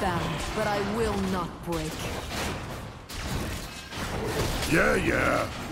bound, but I will not break. Yeah, yeah.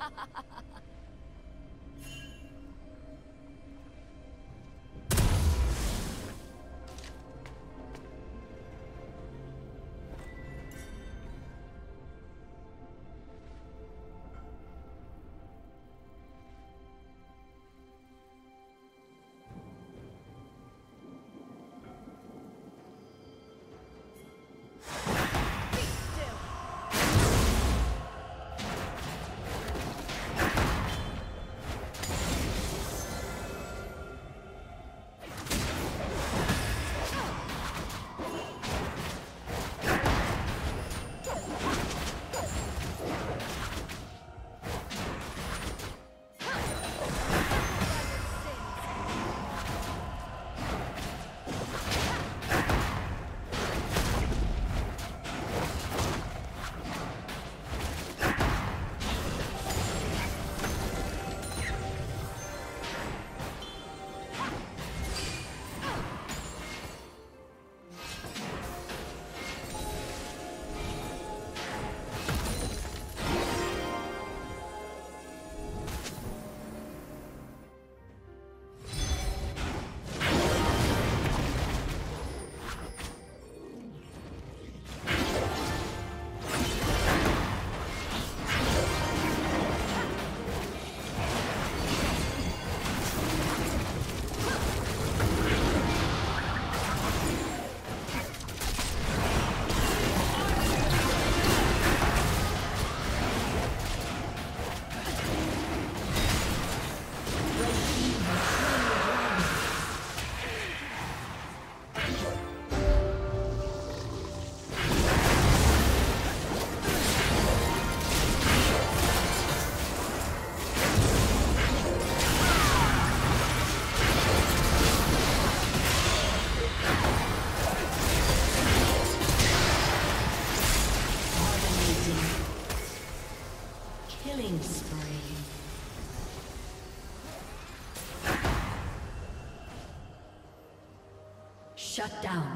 Team's turret has been destroyed. Shut down.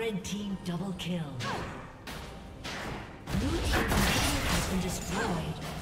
Red team double kill. Blue inhibitor has been destroyed.